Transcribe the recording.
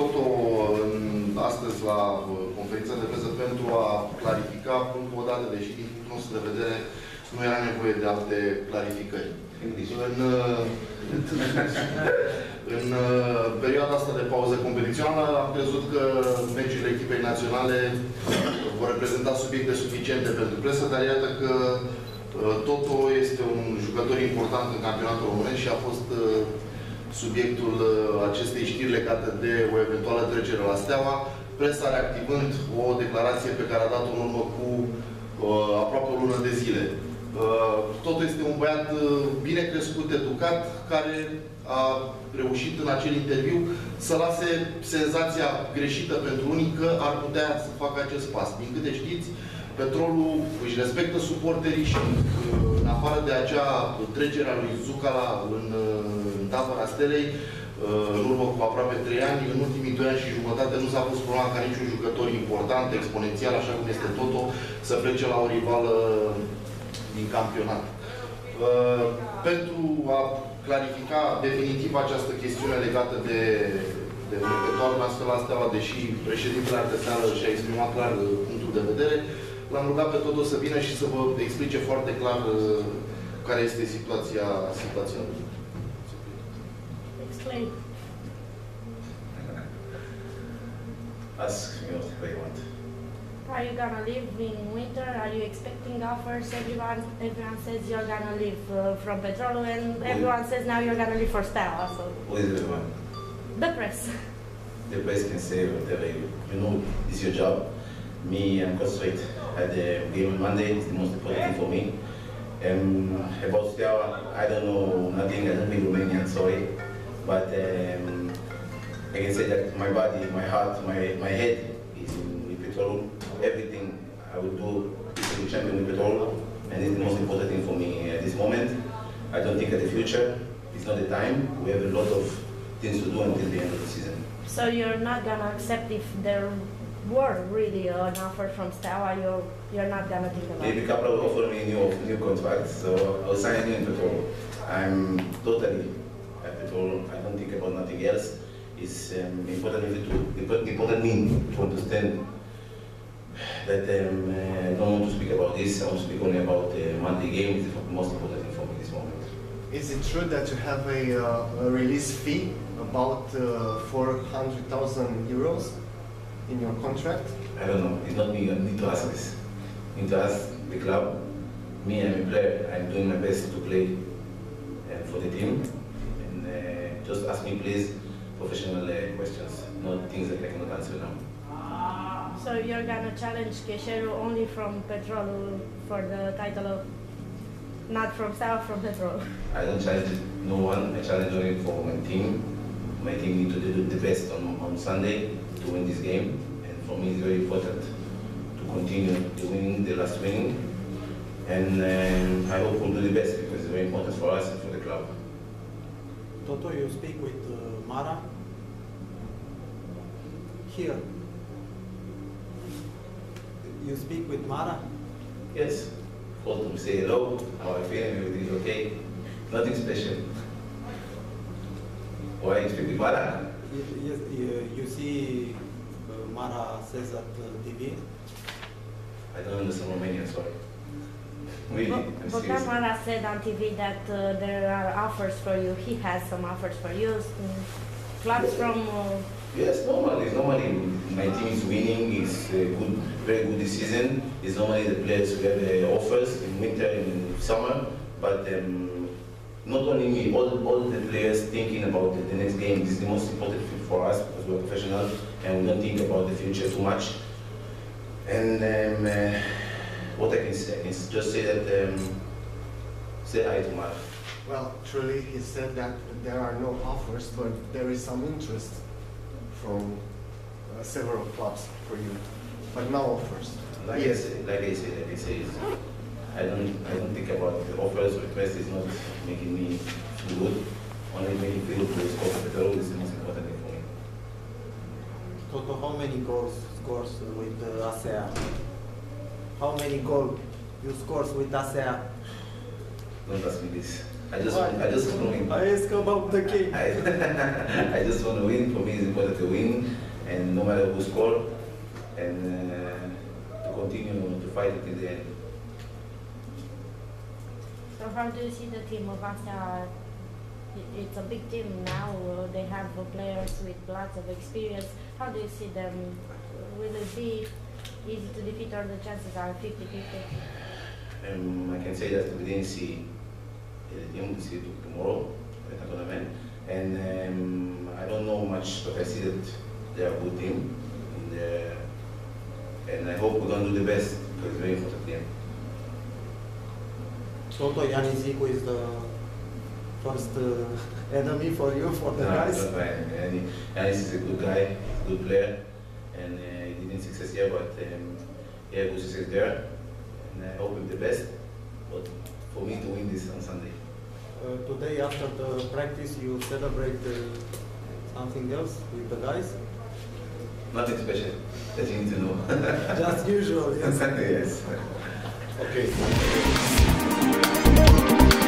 Toto în, astăzi la uh, conferința de presă pentru a clarifica încă o dată, deși din punctul nostru de vedere nu era nevoie de alte clarificări. În, uh, în uh, perioada asta de pauză competițională am crezut că meciurile echipei naționale vor reprezenta subiecte suficiente pentru presă, dar iată că Toto este un jucător important în campionatul românesc și a fost subiectul uh, acestei știri legate de o eventuală trecere la Steaua, presa reactivând o declarație pe care a dat-o în urmă cu uh, aproape o lună de zile. Uh, totul este un băiat uh, bine crescut, educat, care a reușit în acel interviu să lase senzația greșită pentru unii că ar putea să facă acest pas. Din câte știți, Petrolul își respectă suporterii și uh, în afară de acea trecere a lui Zucala în, uh, în tabăra Stelei, uh, în urmă cu aproape 3 ani, în ultimii 2 ani și jumătate nu s-a pus problema ca niciun jucător important, exponențial, așa cum este Toto, să plece la o rivală din campionat. Pentru a clarifica definitiv această chestiune legată de, de următoarea astfel la Steaua, deși președintele Arteseală și-a exprimat clar punctul de vedere, L-am rugat pe totul să vină și să vă explice foarte clar uh, care este situația, situația lui. Explain. Ask me what you want. Are you gonna live in winter? Are you expecting offers? Everyone, everyone says you're gonna leave uh, from Petrol, and everyone says now you're gonna leave for Stella. So Who is everyone? the press. The press can say whatever you, you know. It's your job. Me, I'm concentrate at the game on Monday. It's the most important thing for me. Um, about Steaua, I don't know nothing. I don't speak Romanian, sorry. But um, I can say that my body, my heart, my, my head is in Petrol. Everything I will do is be champion with Petrol. And it's the most important thing for me at this moment. I don't think at the future. It's not the time. We have a lot of things to do until the end of the season. So you're not gonna accept if there were really an offer from Steaua, you're, you're not gonna think about Maybe it. couple of offer me new new contracts, so I'll sign new in Petrol. I'm totally at Petrol. I don't think about nothing else. It's um, important me to important important me to understand that um, uh, I don't want to speak about this. I want to speak only about the Monday game. It's the most important thing for me at this moment. Is it true that you have a, uh, a release fee about uh, 400,000 euros in your contract? I don't know. It's not me. I need to ask this. I need to ask the club. Me, I'm a player. I'm doing my best to play uh, for the team. And uh, just ask me, please, professional uh, questions, not things that I cannot answer now. So you're gonna challenge Kesheru only from Petrol for the title of, not from South, from Petrol. I don't challenge no one. I challenge only for my team. My team need to do the best on, on Sunday to win this game. And for me, it's very important to continue the winning, the last winning. And um, I hope we'll do the best because it's very important for us and for the club. Toto, you speak with uh, Mara? Here. You speak with Mara? Yes. Call to say hello, how I feel, everything is okay. Nothing special. Why you speak with Mara? Y- Yes, you, you see uh, Mara says at uh, TV? I don't understand Romanian, sorry. Really, I'm Bogdan. Mara said on TV that uh, there are offers for you. He has some offers for you. Mm, Clubs from uh, Yes, normally, normally my team is winning, It's uh, good, very good season. It's normally the players who have uh, offers in winter and in summer, but um, not only me, all, all the players thinking about the, the next game. This is the most important thing for us because we're professional and we don't think about the future too much. And um, uh, what I can say, I can just say that um, say hi to Mark. Well, truly, he said that there are no offers, but there is some interest from uh, several clubs for you, but no offers. Like I say, like I say, like I say, I don't, I don't think about the offers. Request is not making me feel good. Only making feel to score the goal is the most important thing for me. Toto, how many goals scores with uh, ASEA? How many goals you scores with ASEA? Don't ask me this. I just, want, I just want to win. I ask about the game. I, I just want to win. For me, it's important to win. and no matter who score, and uh, to continue to fight until the end. So how do you see the team of Astra? It's a big team now. uh, They have uh, players with lots of experience. How do you see them? Will it be easy to defeat or the chances are 50-50? Um, I can say that we didn't see the team, we see tomorrow at the tournament. And um, I don't know much, but I see that they are a good team. And, uh, and I hope we're going to do the best because it's very important game. Toto Ianis Zicu is the first uh, enemy for you, for the No, guys. mind. And is a good guy, good player, and uh, he didn't success here, but um, he had good success there. And I hope him the best. But for me to win this on Sunday. Uh, today after the practice you celebrate uh, something else with the guys? Nothing special that you need to know. Just usual, yes. yes. Ok.